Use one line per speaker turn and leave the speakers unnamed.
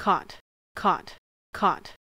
caught, caught, caught.